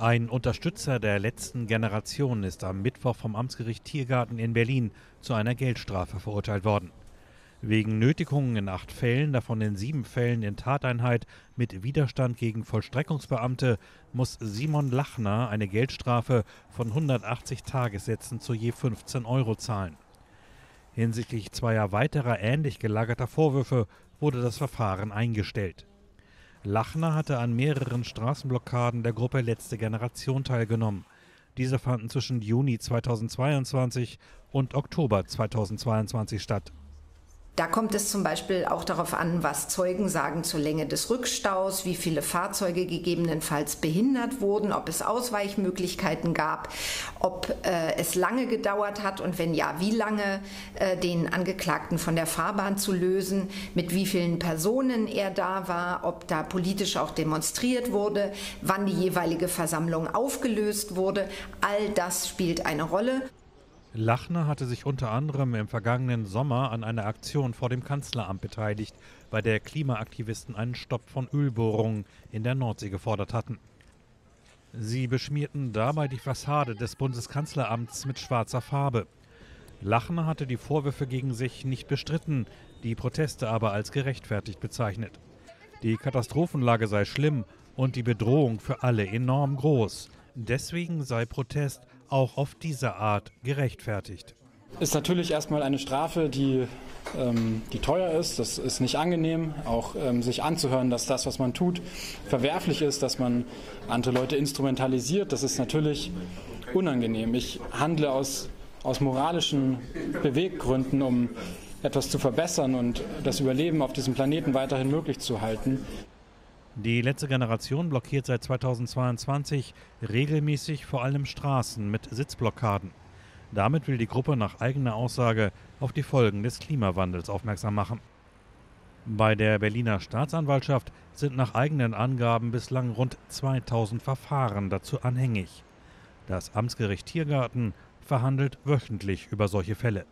Ein Unterstützer der letzten Generation ist am Mittwoch vom Amtsgericht Tiergarten in Berlin zu einer Geldstrafe verurteilt worden. Wegen Nötigungen in acht Fällen, davon in sieben Fällen in Tateinheit mit Widerstand gegen Vollstreckungsbeamte, muss Simon Lachner eine Geldstrafe von 180 Tagessätzen zu je 15 Euro zahlen. Hinsichtlich zweier weiterer ähnlich gelagerter Vorwürfe wurde das Verfahren eingestellt. Lachner hatte an mehreren Straßenblockaden der Gruppe Letzte Generation teilgenommen. Diese fanden zwischen Juni 2022 und Oktober 2022 statt. Da kommt es zum Beispiel auch darauf an, was Zeugen sagen zur Länge des Rückstaus, wie viele Fahrzeuge gegebenenfalls behindert wurden, ob es Ausweichmöglichkeiten gab, ob äh, es lange gedauert hat und wenn ja, wie lange äh, den Angeklagten von der Fahrbahn zu lösen, mit wie vielen Personen er da war, ob da politisch auch demonstriert wurde, wann die jeweilige Versammlung aufgelöst wurde. All das spielt eine Rolle. Lachner hatte sich unter anderem im vergangenen Sommer an einer Aktion vor dem Kanzleramt beteiligt, bei der Klimaaktivisten einen Stopp von Ölbohrungen in der Nordsee gefordert hatten. Sie beschmierten dabei die Fassade des Bundeskanzleramts mit schwarzer Farbe. Lachner hatte die Vorwürfe gegen sich nicht bestritten, die Proteste aber als gerechtfertigt bezeichnet. Die Katastrophenlage sei schlimm und die Bedrohung für alle enorm groß. Deswegen sei Protest auch auf diese Art gerechtfertigt. Ist natürlich erstmal eine Strafe, die, ähm, die teuer ist. Das ist nicht angenehm, auch ähm, sich anzuhören, dass das, was man tut, verwerflich ist, dass man andere Leute instrumentalisiert. Das ist natürlich unangenehm. Ich handle aus, aus moralischen Beweggründen, um etwas zu verbessern und das Überleben auf diesem Planeten weiterhin möglich zu halten. Die letzte Generation blockiert seit 2022 regelmäßig vor allem Straßen mit Sitzblockaden. Damit will die Gruppe nach eigener Aussage auf die Folgen des Klimawandels aufmerksam machen. Bei der Berliner Staatsanwaltschaft sind nach eigenen Angaben bislang rund 2000 Verfahren dazu anhängig. Das Amtsgericht Tiergarten verhandelt wöchentlich über solche Fälle.